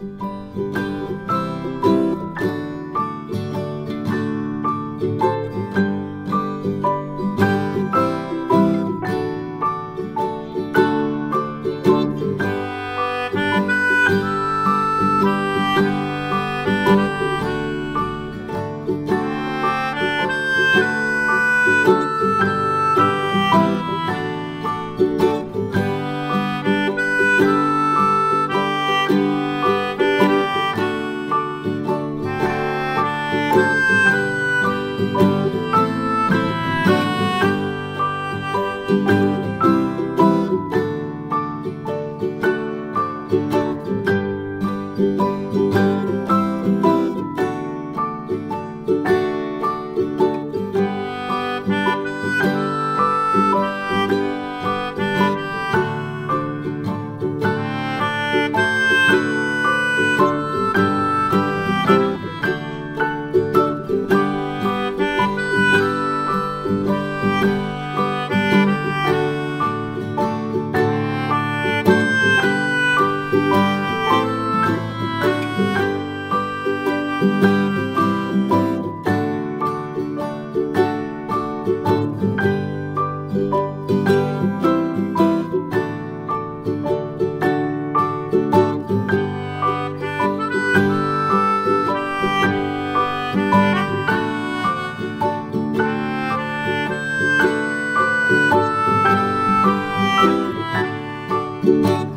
Música Música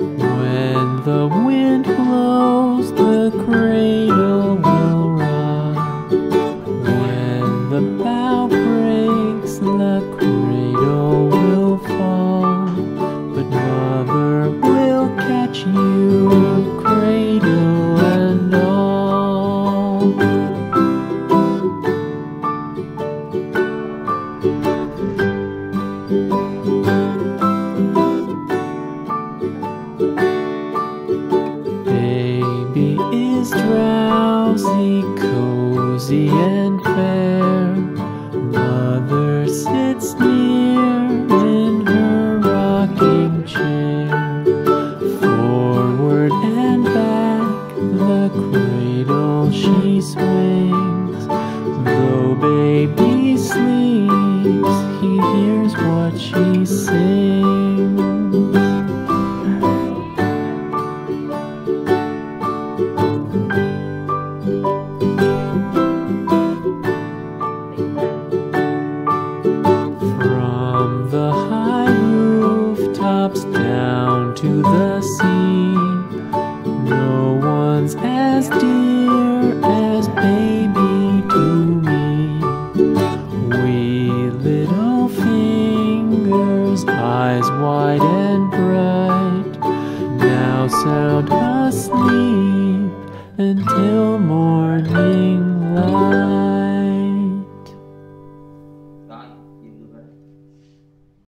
When the wind blows the grain drowsy, cozy and fair. eyes wide and bright, now sound asleep until morning light.